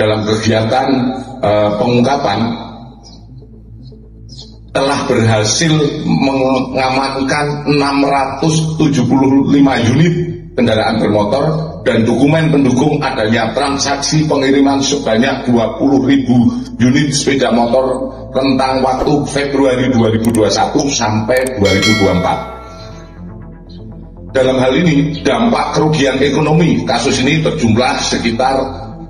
dalam kegiatan uh, pengungkapan telah berhasil mengamankan 675 unit kendaraan bermotor dan dokumen pendukung adanya transaksi pengiriman sebanyak 20.000 unit sepeda motor rentang waktu Februari 2021 sampai 2024. Dalam hal ini, dampak kerugian ekonomi kasus ini berjumlah sekitar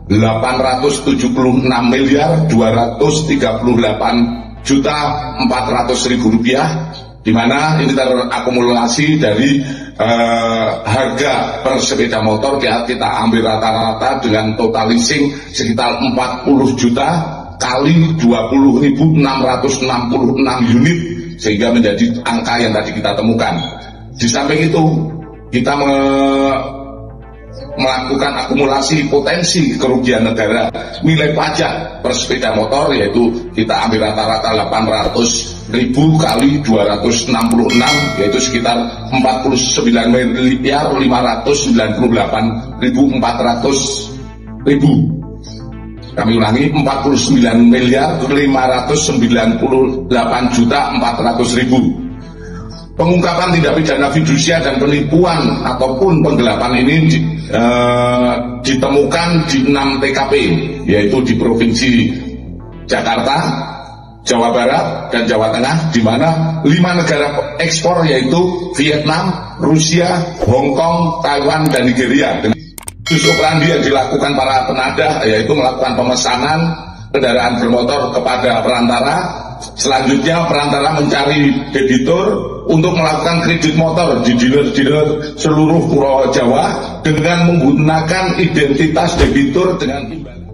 876 miliar 238 juta 400 ribu rupiah di mana ini terakumulasi dari uh, harga per sepeda motor ya kita ambil rata-rata dengan total leasing sekitar 40 juta kali 20.666 unit sehingga menjadi angka yang tadi kita temukan. Di samping itu kita me melakukan akumulasi potensi kerugian negara. Nilai pajak per sepeda motor yaitu kita ambil rata-rata 800 ribu kali 266 yaitu sekitar 49 miliar 598 ribu 400 ribu. Kami ulangi 49 miliar 598 juta 400 ribu pengungkapan tindak pidana fidusia dan penipuan ataupun penggelapan ini di, eh, ditemukan di 6 TKP yaitu di Provinsi Jakarta, Jawa Barat dan Jawa Tengah di mana lima negara ekspor yaitu Vietnam, Rusia, Hong Kong, Taiwan dan Nigeria. Justru operandi yang dilakukan para penadah yaitu melakukan pemesanan kendaraan bermotor kepada perantara. Selanjutnya perantara mencari debitur untuk melakukan kredit motor di dealer-dealer seluruh Pulau Jawa dengan menggunakan identitas debitur dengan timbangan.